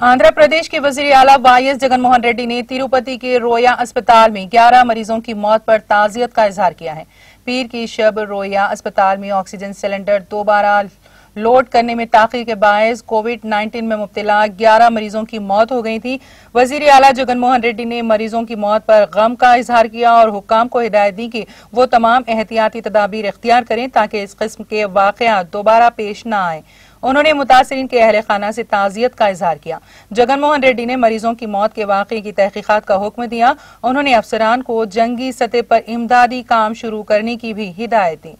आंध्र प्रदेश के वज़ीर आला वाई एस जगनमोहन रेड्डी ने तिरुपति के रोया अस्पताल में 11 मरीजों की मौत पर ताजियत का इजहार किया है। पीर की शब रोया अस्पताल में ऑक्सीजन सिलेंडर दोबारा लोड करने में ताखिर के बायस कोविड 19 में मुब्तला 11 मरीजों की मौत हो गई थी। वज़ीर आला जगनमोहन रेड्डी ने मरीजों की मौत पर गम का इजहार किया और हुकाम को हिदायत दी कि वो तमाम एहतियाती तदाबीर इख्तियार करें ताकि इस किस्म के वाकत दोबारा पेश न आए। उन्होंने मुतासरीन के अहल खाना से ताजियत का इजहार किया। जगन मोहन रेड्डी ने मरीजों की मौत के वाक़े की तहकीकत का हुक्म दिया। उन्होंने अफसरान को जंगी सतह पर इमदादी काम शुरू करने की भी हिदायत दी।